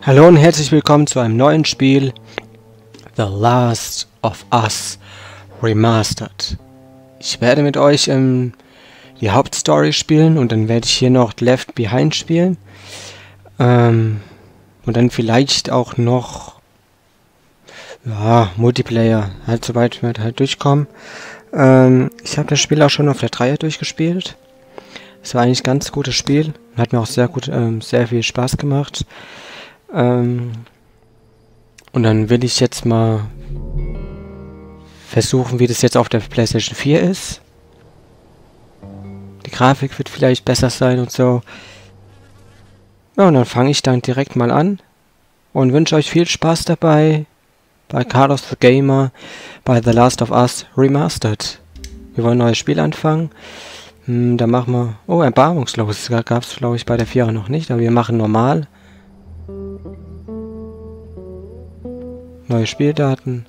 Hallo und herzlich willkommen zu einem neuen Spiel The Last of Us Remastered. Ich werde mit euch ähm, die Hauptstory spielen und dann werde ich hier noch Left Behind spielen. Ähm, und dann vielleicht auch noch ja, Multiplayer, halt soweit wir halt durchkommen. Ähm, ich habe das Spiel auch schon auf der Dreier durchgespielt. Es war eigentlich ein ganz gutes Spiel. Hat mir auch sehr gut, ähm, sehr viel Spaß gemacht. Ähm, und dann will ich jetzt mal versuchen, wie das jetzt auf der PlayStation 4 ist. Die Grafik wird vielleicht besser sein und so. Ja, und dann fange ich dann direkt mal an und wünsche euch viel Spaß dabei bei Carlos the Gamer bei The Last of Us Remastered. Wir wollen ein neues Spiel anfangen. Hm, da machen wir... Oh, erbarmungslos. Das gab es, glaube ich, bei der 4 noch nicht. Aber wir machen normal. Neue Spieldaten.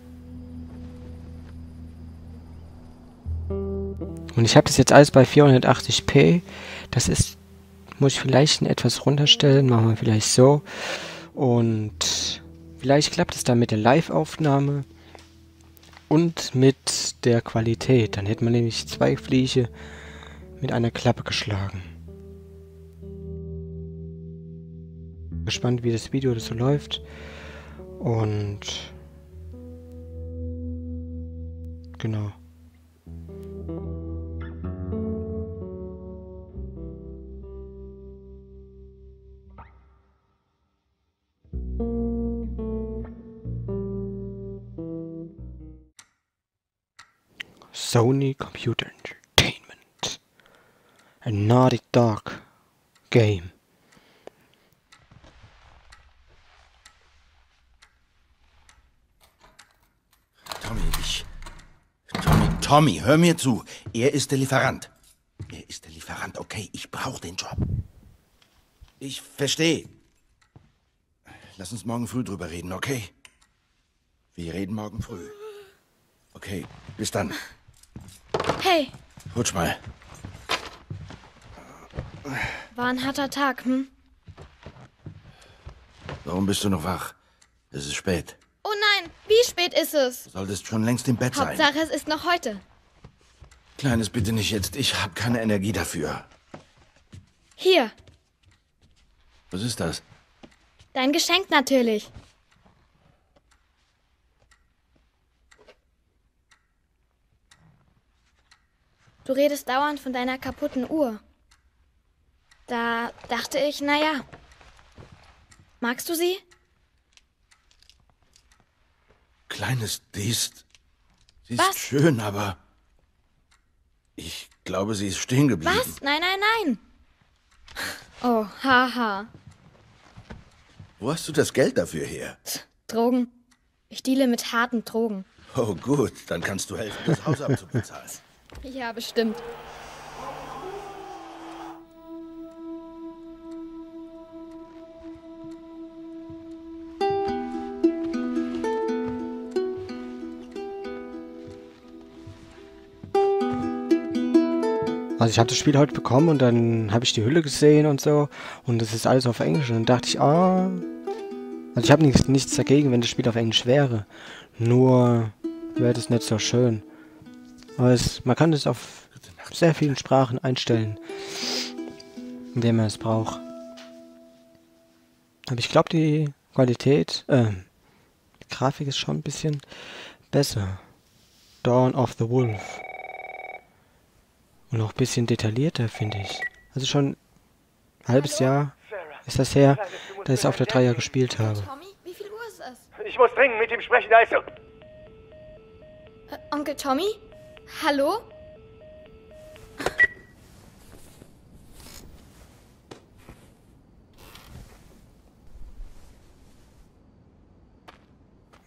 Und ich habe das jetzt alles bei 480p. Das ist, muss ich vielleicht etwas runterstellen. Machen wir vielleicht so. Und vielleicht klappt es dann mit der Live-Aufnahme und mit der Qualität. Dann hätte man nämlich zwei Fliege mit einer Klappe geschlagen. Gespannt, wie das Video das so läuft. Und genau. Sony Computer Entertainment. A Naughty Dog game. Tommy, ich. Tommy, hör mir zu. Er ist der Lieferant. Er ist der Lieferant, okay? Ich brauche den Job. Ich verstehe. Lass uns morgen früh drüber reden, okay? Wir reden morgen früh. Okay, bis dann. Hey, Rutsch mal. war ein harter Tag, hm? Warum bist du noch wach? Es ist spät. Spät ist es? Du solltest schon längst im Bett sein. Hauptsache, es ist noch heute. Kleines, bitte nicht jetzt. Ich habe keine Energie dafür. Hier, Was ist das? dein Geschenk natürlich. Du redest dauernd von deiner kaputten Uhr. Da dachte ich, naja. Magst du sie? Kleines, die ist. Sie ist Was? schön, aber. Ich glaube, sie ist stehen geblieben. Was? Nein, nein, nein. Oh, haha. Wo hast du das Geld dafür her? Drogen. Ich deale mit harten Drogen. Oh, gut, dann kannst du helfen, das Haus abzubezahlen. Ja, bestimmt. Also ich habe das Spiel heute bekommen und dann habe ich die Hülle gesehen und so und das ist alles auf Englisch und dann dachte ich, ah, also ich habe nichts, nichts dagegen, wenn das Spiel auf Englisch wäre, nur wäre das nicht so schön. Aber es, man kann das auf sehr vielen Sprachen einstellen, indem man es braucht. Aber ich glaube die Qualität, äh, die Grafik ist schon ein bisschen besser. Dawn of the Wolf. Und auch ein bisschen detaillierter, finde ich. Also schon ein halbes Jahr ist das her, dass ich es auf der Dreier gespielt habe. Tommy, wie viel Uhr ist es? Ich muss dringend mit ihm sprechen, also. Äh, Onkel Tommy? Hallo?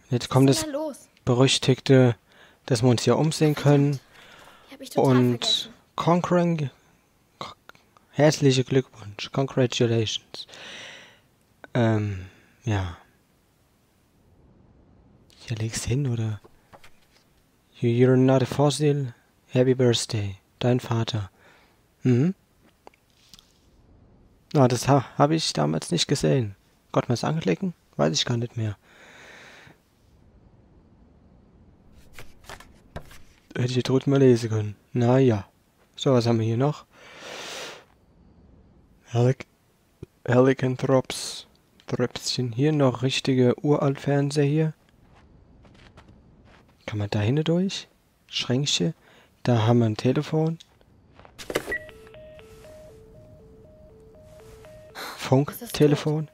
Jetzt kommt ist das da berüchtigte, dass wir uns hier umsehen können. Und vergessen. Conquering. Herzliche Glückwunsch. Congratulations. Ähm, ja. Hier legst hin, oder? You- You're not a fossil. Happy Birthday. Dein Vater. Mhm. Na, das ha habe ich damals nicht gesehen. Gott mal anklicken? Weiß ich gar nicht mehr. Hätte ich drüben mal lesen können. Naja. So, was haben wir hier noch? Helic Helicanthrops. Tröpfchen. Hier noch richtige Uraltfernseher hier. Kann man da hinten durch? Schränkchen. Da haben wir ein Telefon. Funktelefon.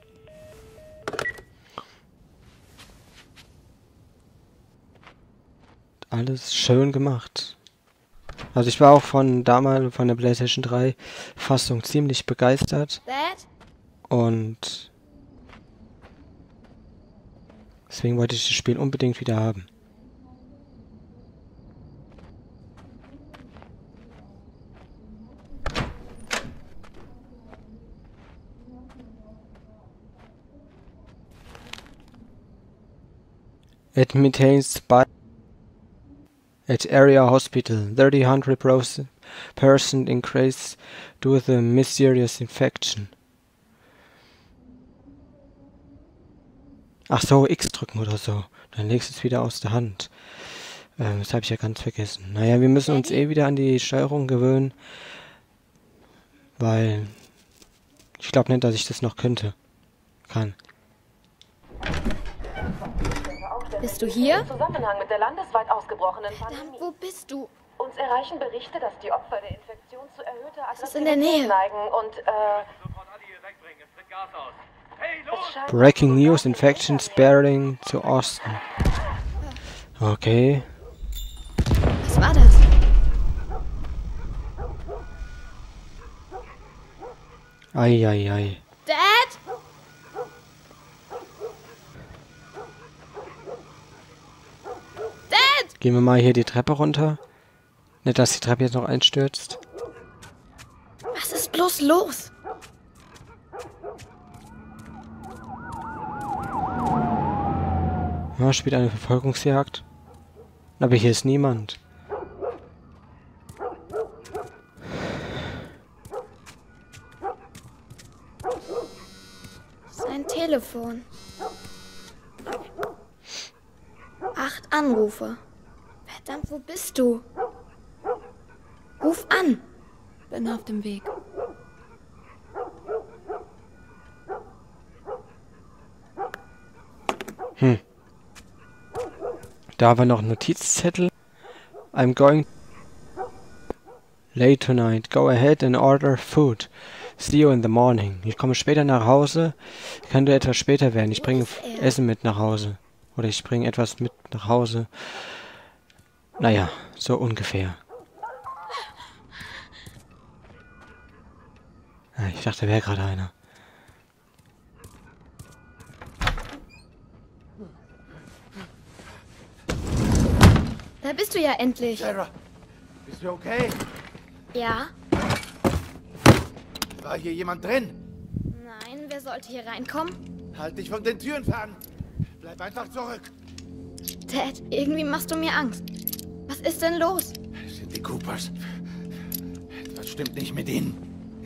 Alles schön gemacht. Also ich war auch von damals von der PlayStation 3 Fassung ziemlich begeistert und deswegen wollte ich das Spiel unbedingt wieder haben. It maintains by at area hospital 300 pros- person increase due to mysterious infection. Ach so, X drücken oder so. Dann legst du es wieder aus der Hand. Ähm, das habe ich ja ganz vergessen. Naja, wir müssen uns eh wieder an die Steuerung gewöhnen. Weil ich glaube nicht, dass ich das noch könnte. Kann. Bist du hier? Im Zusammenhang mit der landesweit ausgebrochenen Verdammt, Pandemie. wo bist du? Uns erreichen Berichte, dass die Opfer der Infektion zu erhöhter ist in der Nähe. neigen und äh, Sofort alle hier wegbringen. Es tritt Gas aus. Hey, los! es scheint... Breaking News, Infection spreading to Austin. Okay. Was war das? Ei, ei, ei. Dad? Dad! Gehen wir mal hier die Treppe runter. Nicht, dass die Treppe jetzt noch einstürzt. Was ist bloß los? Ja, spielt eine Verfolgungsjagd. Aber hier ist niemand. Sein Telefon. Acht Anrufe. Bist du? Ruf an. Bin auf dem Weg. Da war noch ein Notizzettel. I'm going late tonight. Go ahead and order food. See you in the morning. Ich komme später nach Hause. Könnte etwas später werden. Ich bringe? Essen mit nach Hause. Oder ich bringe etwas mit nach Hause. Naja, so ungefähr. Ah, Ich dachte, wäre gerade einer. Da bist du ja endlich. Sarah, bist du okay? Ja? War hier jemand drin? Nein, wer sollte hier reinkommen? Halt dich von den Türen fern. Bleib einfach zurück. Dad, irgendwie machst du mir Angst. Was ist denn los? Es sind die Coopers. Etwas stimmt nicht mit ihnen.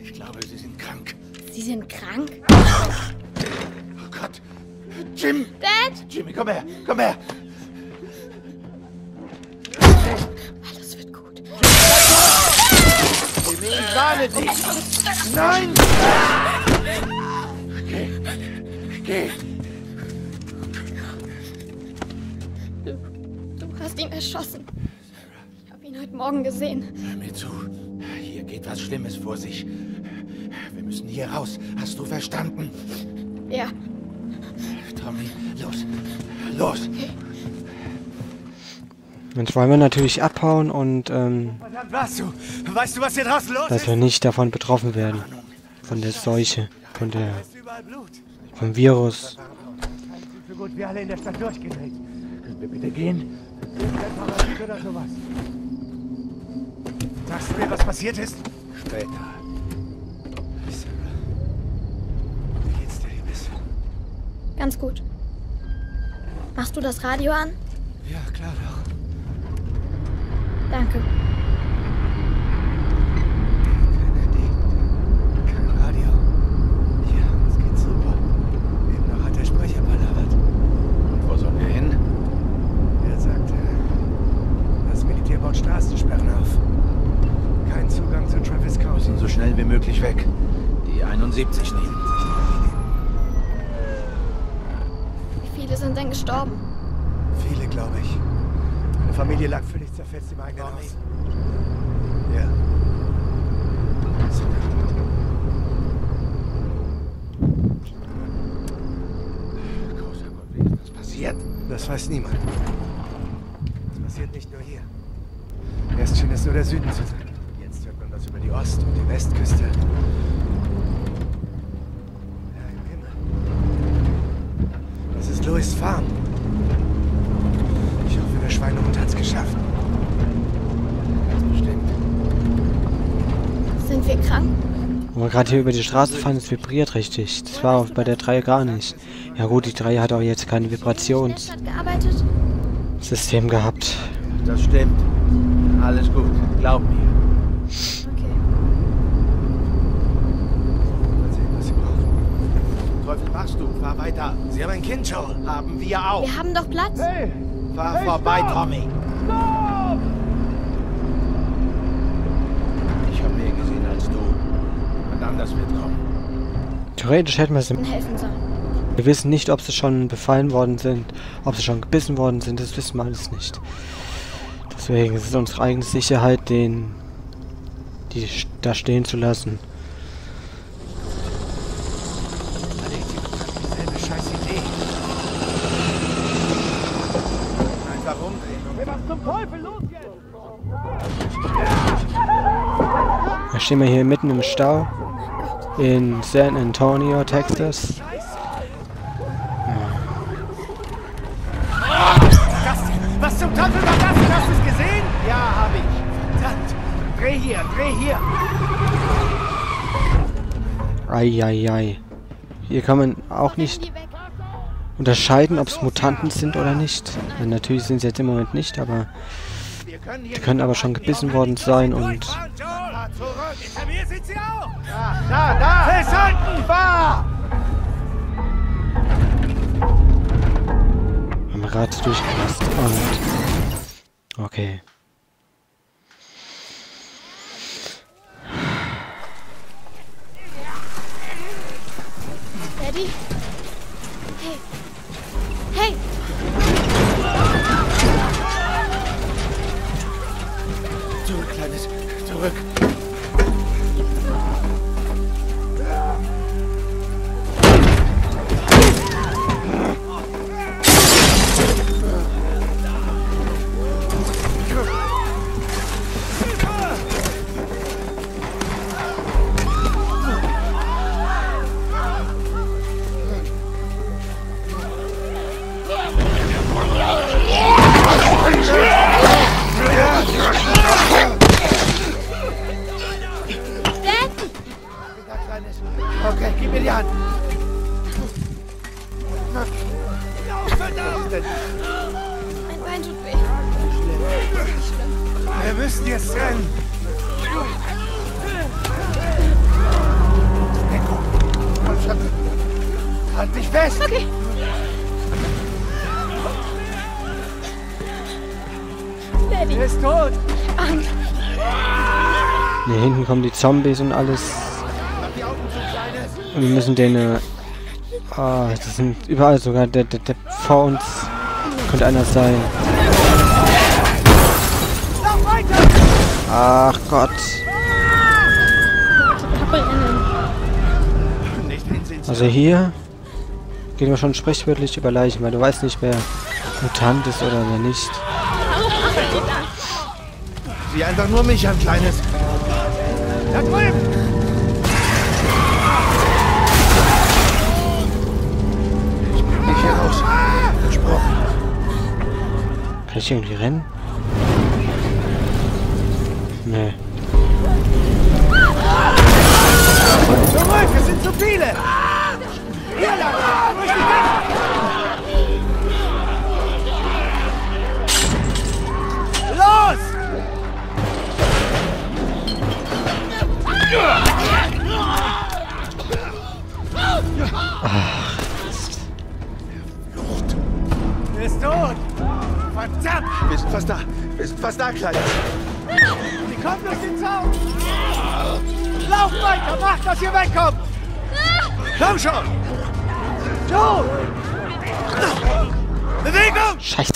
Ich glaube, sie sind krank. Sie sind krank? Oh Gott. Jim! Dad! Jimmy, komm her! Komm her! Alles wird gut. Jimmy, ich warne dich! Nein! Geh! Geh! Du hast ihn erschossen. Ihn heute Morgen gesehen. Hör mir zu. Hier geht was Schlimmes vor sich. Wir müssen hier raus. Hast du verstanden? Ja, Tommy, los. Los! Jetzt wollen wir natürlich abhauen und ähm, warst du? Weißt du, was hier draußen los dass wir nicht davon betroffen werden. Von der Seuche, von der, ist? Vom Virus. So gut wie alle in der Stadt durchgedreht. Können wir bitte gehen? Oder sowas. Sagst du mir, was passiert ist? Später. Sarah. Wie geht's dir, Liebes? ganz gut. Machst du das Radio an? Ja, klar doch. Danke. Kein Handy, kein Radio. Ja, uns geht's super. Wir leben schnell wie möglich weg. Die 71 nehmen. Wie viele sind denn gestorben? Viele, glaube ich. Meine Familie völlig zerfetzt im eigenen Haus. Ja. Großer Gott, wie ist das passiert? Das weiß niemand. Das passiert nicht nur hier. Erst schien es nur der Süden zu sein. Jetzt hört man das über die Ost- und die Westküste. Ja, im Himmel. Das ist Louis Farm. Wir gerade hier über die Straße fahren, es vibriert richtig. Das war auch bei der 3 gar nicht. Ja gut, die 3 hat auch jetzt kein In der Vibrationssystem gehabt. Das stimmt. Alles gut. Glaub mir. Okay. Mal sehen, was sie brauchen. Teufel machst du? Fahr weiter. Sie haben ein Kind, Joel. Haben wir auch. Wir haben doch Platz. Hey! Fahr Hey, vorbei, stopp! Tommy. Stopp! Ich habe mehr gesehen als du. Und anders wird kommen. Theoretisch hätten wir sie... Ihnen helfen sollen. Wir wissen nicht, ob sie schon befallen worden sind, ob sie schon gebissen worden sind, das wissen wir alles nicht. Deswegen ist es unsere eigene Sicherheit, den... die da stehen zu lassen. Da stehen wir hier mitten im Stau in San Antonio, Texas. Was zum Teufel war das? Hast du es gesehen? Ja, habe ich. Verdammt! Dreh hier, dreh hier! Eieiei. Hier kann man auch nicht unterscheiden, ob es Mutanten sind oder nicht. Ja, natürlich sind sie jetzt im Moment nicht, aber die können aber schon gebissen worden sein und auch! Da, da! Festhalten! Fahr! haben wir gerade durchgepasst. Und okay. Gib mir die Hand. Mein Bein tut weh. Wir müssen jetzt rennen! Deckung! Komm schon! Halt dich fest! Okay. Daddy, Er ist tot! Angst. Hier hinten kommen die Zombies und alles. Wir müssen den... Äh, ah, das sind überall sogar. Der, der, der vor uns könnte einer sein. Ach Gott. Also hier gehen wir schon sprichwörtlich über Leichen, weil du weißt nicht, wer Mutant ist oder wer nicht. Sieh einfach nur mich an, Kleines. Da drüben! Kann ich irgendwie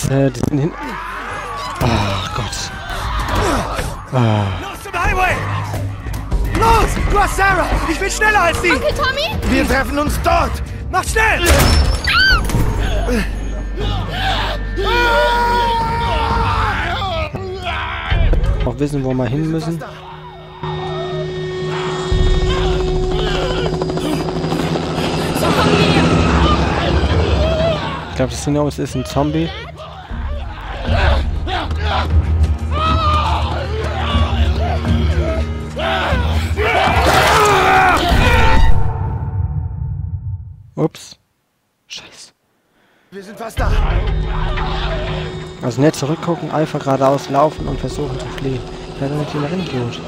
Scheiße, die sind hin... Ach Gott. Los zum Highway! Los! Du hast Sarah! Ich bin schneller als sie! Onkel Tommy? Wir treffen uns dort! Macht schnell! Auch wissen, wo wir hin müssen. Ich glaube, das ist ein Zombie. Ups. Scheiße. Wir sind fast da. Also nicht zurückgucken, einfach geradeaus laufen und versuchen zu fliehen. Ich werde nicht gut.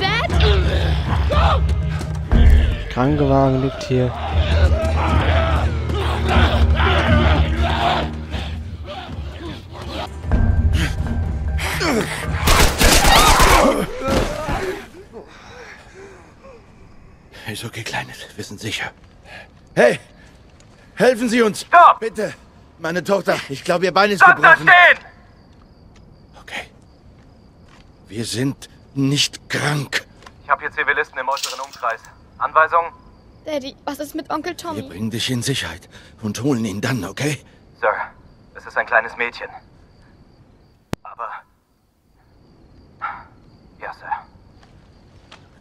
Dad? Krankenwagen liegt hier. Ist okay, Kleines. Wir sind sicher. Hey! Helfen Sie uns! Stopp! Bitte! Meine Tochter, ich glaube, ihr Bein ist da gebrochen. stehen! Okay. Wir sind nicht krank. Ich habe hier Zivilisten im äußeren Umkreis. Anweisung? Daddy, was ist mit Onkel Wir Tommy? bringen dich in Sicherheit und holen ihn dann, okay? Sir, es ist ein kleines Mädchen. Aber... Ja, Sir.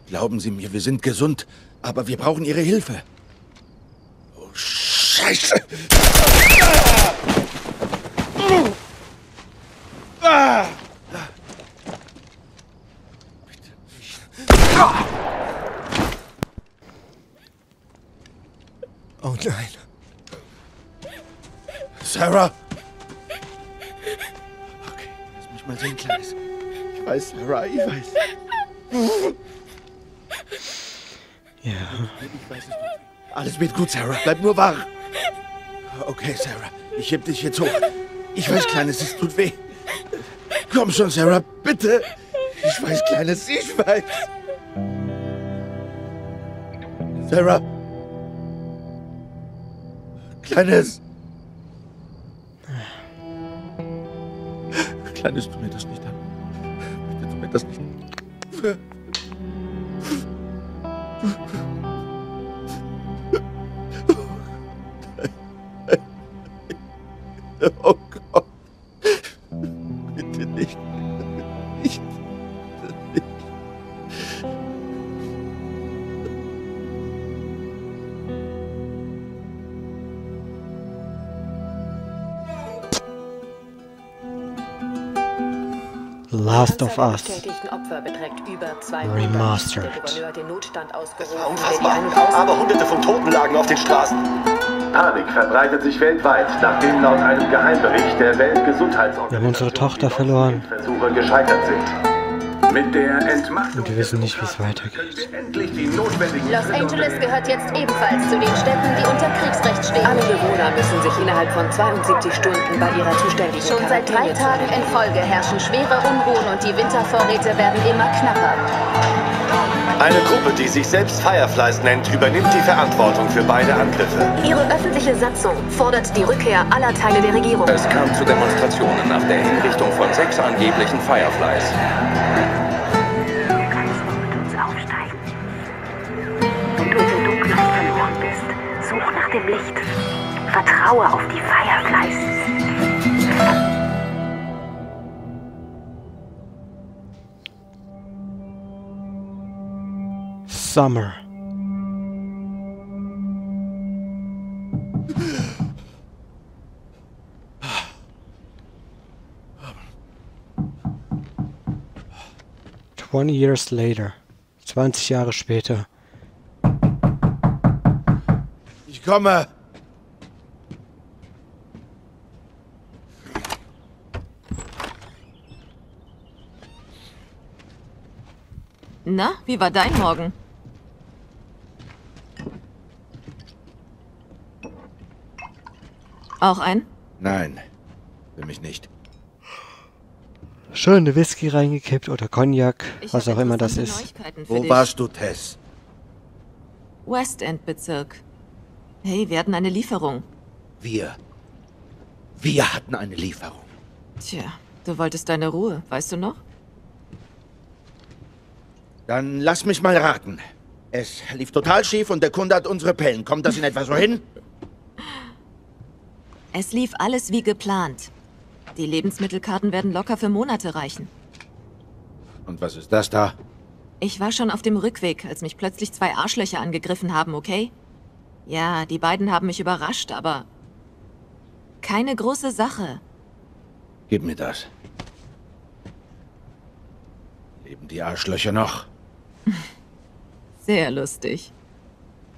Glauben Sie mir, wir sind gesund, aber wir brauchen Ihre Hilfe. Oh, Scheiße! Ah! Oh nein. Sarah! Okay, lass mich mal sehen, Kleines. Ich weiß, Sarah, ich weiß. Ja. Ich weiß es. Alles wird gut, Sarah. Bleib nur wach. Okay, Sarah. Ich heb dich jetzt hoch. Ich weiß, Kleines, es tut weh. Komm schon, Sarah, bitte. Ich weiß, Kleines, ich weiß. Sarah. Kleines. Kleines, tu mir das nicht an. Bitte tu mir das nicht an. Last of Us. bestätigten Opfer beträgt über 200. Remastered. Der die Unfassbar. Aber hunderte von Toten lagen auf den Straßen. Panik verbreitet sich weltweit, nachdem laut einem Geheimbericht der Weltgesundheitsorganisation Wir haben unsere Tochter verloren. Versuche gescheitert sind. Mit der Entmachtung Und wir wissen nicht, wie es weitergeht. wir endlich die notwendigen Los Angeles gehört jetzt ebenfalls zu den Städten, die unter Kriegsrecht stehen. Alle Bewohner müssen sich innerhalb von 72 Stunden bei ihrer zuständigen Schon seit drei Tagen in Folge herrschen schwere Unruhen und die Wintervorräte werden immer knapper. Eine Gruppe, die sich selbst Fireflies nennt, übernimmt die Verantwortung für beide Angriffe. Ihre öffentliche Satzung fordert die Rückkehr aller Teile der Regierung. Es kam zu Demonstrationen nach der Hinrichtung von sechs angeblichen Fireflies. Vertraue auf die Fireflies. Summer. Twenty years later. 20 Jahre später. Ich komme. Na, wie war dein Morgen? Auch ein? Nein, für mich nicht. schöne Whisky reingekippt oder Cognac, was auch immer das ist. Wo warst du, Tess? West End Bezirk. Hey, wir hatten eine Lieferung. Wir. Wir hatten eine Lieferung. Tja, du wolltest deine Ruhe, weißt du noch? Dann lass mich mal raten. Es lief total schief und der Kunde hat unsere Pellen. Kommt das in etwa so hin? Es lief alles wie geplant. Die Lebensmittelkarten werden locker für Monate reichen. Und was ist das da? Ich war schon auf dem Rückweg, als mich plötzlich zwei Arschlöcher angegriffen haben, okay? Ja, die beiden haben mich überrascht, aber... Keine große Sache. Gib mir das. Leben die Arschlöcher noch? Sehr lustig.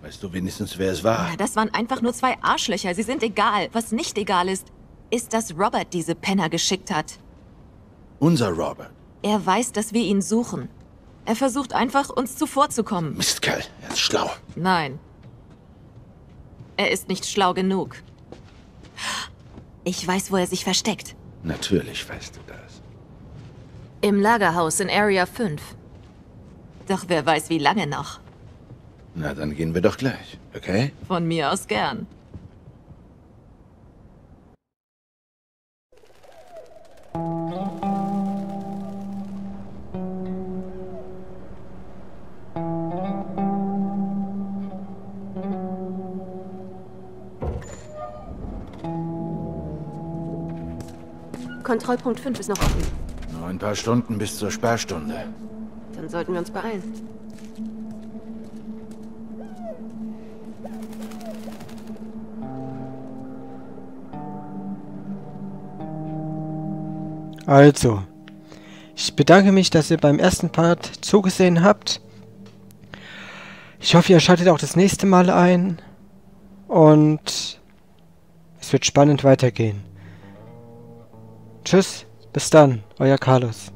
Weißt du wenigstens, wer es war? Ja, das waren einfach nur zwei Arschlöcher. Sie sind egal. Was nicht egal ist, ist, dass Robert diese Penner geschickt hat. Unser Robert? Er weiß, dass wir ihn suchen. Er versucht einfach, uns zuvorzukommen. Mistkerl, er ist schlau. Nein. Er ist nicht schlau genug. Ich weiß, wo er sich versteckt. Natürlich weißt du das. Im Lagerhaus in Area 5. Doch wer weiß, wie lange noch. Na, dann gehen wir doch gleich, okay? Von mir aus gern. Kontrollpunkt 5 ist noch offen. Nur ein paar Stunden bis zur Sperrstunde. Dann sollten wir uns beeilen. Also, ich bedanke mich, dass ihr beim ersten Part zugesehen habt. Ich hoffe, ihr schaltet auch das nächste Mal ein. Und es wird spannend weitergehen. Tschüss, bis dann, euer Carlos.